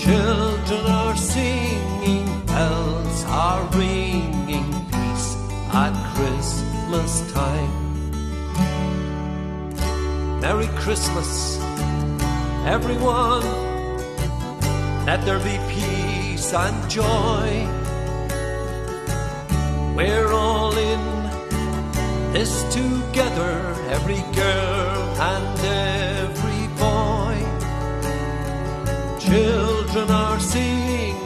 Children are singing, bells are ringing, peace at Christmas time. Merry Christmas, everyone. Let there be peace and joy. We're all in this together, every girl and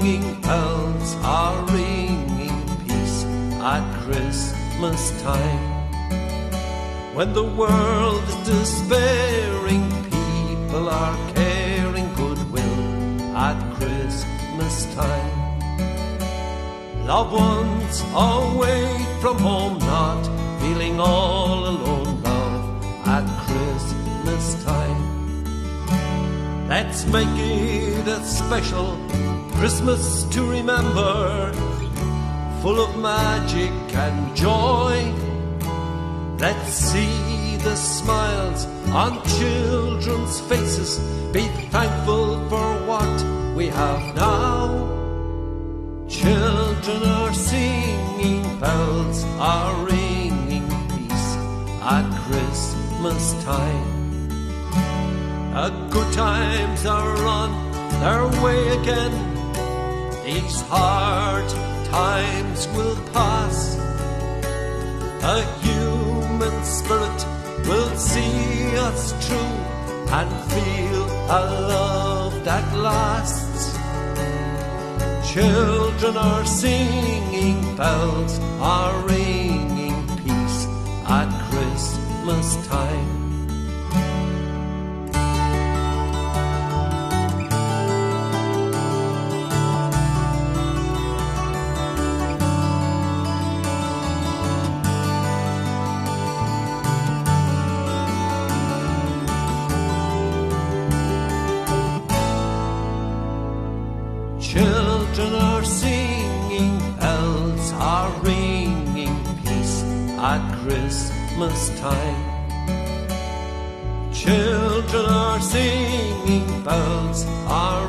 singing, bells are ringing, peace at Christmas time. When the world is despairing, people are caring goodwill at Christmas time. Loved ones away from home, not feeling all alone, love at Christmas time. Let's make it a special Christmas to remember, full of magic and joy. Let's see the smiles on children's faces. Be thankful for what we have now. Children are singing, bells are ringing, peace at Christmas time. A good times are on their way again. These hard times will pass. A human spirit will see us through and feel a love that lasts. Children are singing, bells are ringing, peace at Christmas time. Children are singing, bells are ringing, peace at Christmas time. Children are singing, bells are